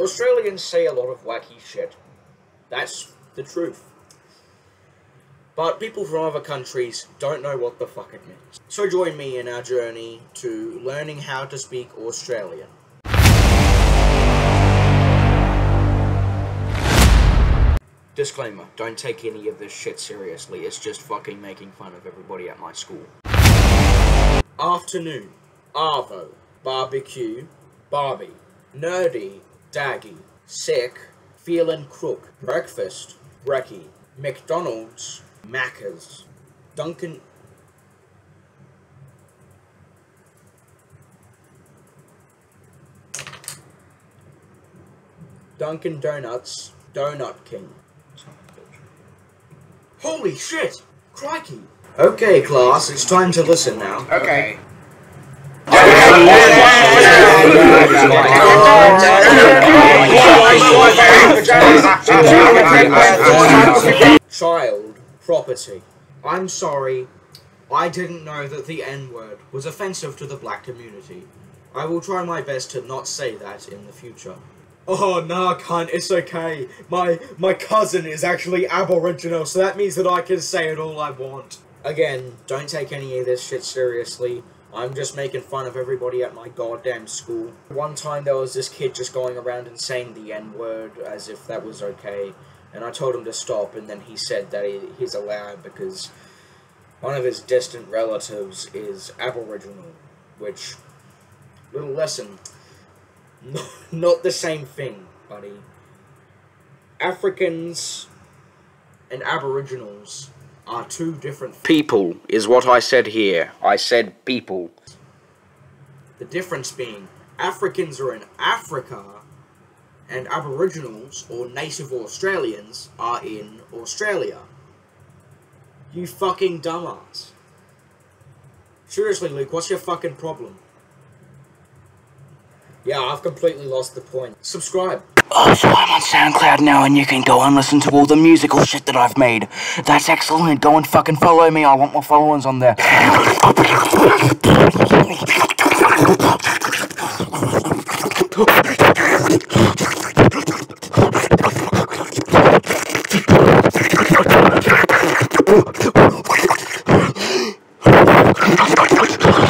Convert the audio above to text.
Australians say a lot of wacky shit. That's the truth. But people from other countries don't know what the fuck it means. So join me in our journey to learning how to speak Australian. Disclaimer, don't take any of this shit seriously, it's just fucking making fun of everybody at my school. Afternoon, Arvo, barbecue, Barbie, nerdy, daggy, sick, feelin' crook, breakfast, brekkie, McDonald's, Macca's, Duncan. Dunkin' Donuts, Donut King. Holy shit! Crikey! Okay, class, it's time to listen now. Okay. Child property. I'm sorry. I didn't know that the N word was offensive to the black community. I will try my best to not say that in the future. Oh, nah, cunt, it's okay. My my cousin is actually Aboriginal, so that means that I can say it all I want. Again, don't take any of this shit seriously. I'm just making fun of everybody at my goddamn school. One time there was this kid just going around and saying the N-word as if that was okay, and I told him to stop, and then he said that he, he's allowed because one of his distant relatives is Aboriginal, which, little lesson, not the same thing, buddy. Africans and Aboriginals are two different people, is what I said here. I said people. The difference being, Africans are in Africa, and Aboriginals, or Native Australians, are in Australia. You fucking dumbass. Seriously, Luke, what's your fucking problem? Yeah, I've completely lost the point. Subscribe. Oh, so I'm on SoundCloud now, and you can go and listen to all the musical shit that I've made. That's excellent. Go and fucking follow me. I want more followers on there.